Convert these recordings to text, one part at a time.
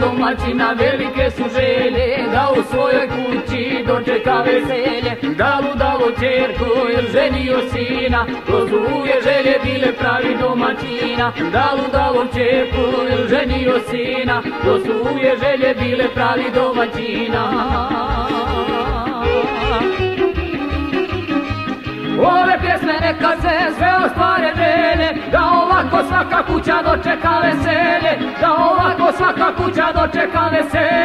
domaćina velike su želje Da u svojoj kući dočeka veselje. Da ludalo čerku jer ženio sina To su uvije želje bile pravi domaćina. Da ludalo čerku jer ženio sina To su uvije želje bile pravi domaćina. Ove pjesme neka se sve ostvare želje Da ovako svaka kuća dočeka veselje ovako svaka kuća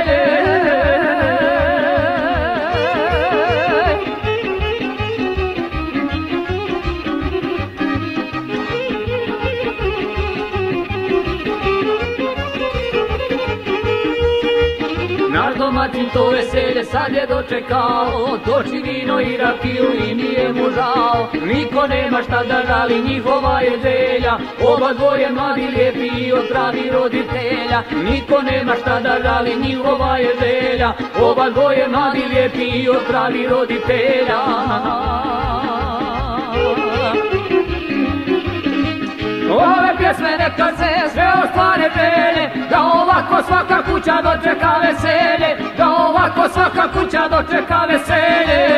Naš domaćin to veselje sad je dočekao. Toči vino i rakiju i nije mu žao. Niko nema šta da žali, njihova je želja. Oba dvoje mladi lijepi i od pravi roditelja. Niko nema šta da žali, njihova je želja. Oba dvoje mladi lijepi i od pravi roditelja. Ove pjesme neka se sve ostvare želje Da ovako svaka kuća dočeka veselje. Da kuća dočeka veselje.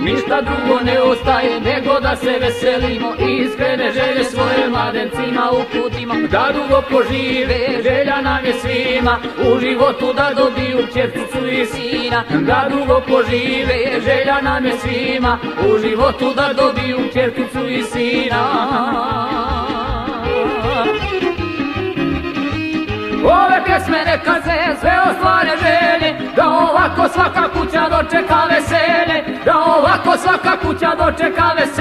Ništa drugo ne ostaje nego da se veselimo Iskrene mladencima uputimo. Da dugo požive, želja nam je svima. U životu da dobiju čerticu i sina. Da dugo požive, želja nam je svima. U životu da dobiju čerticu i sina. Ove pjesme neka se sve ostvare želje Da ovako svaka kuća dočeka veselje Da ovako svaka kuća dočeka veselje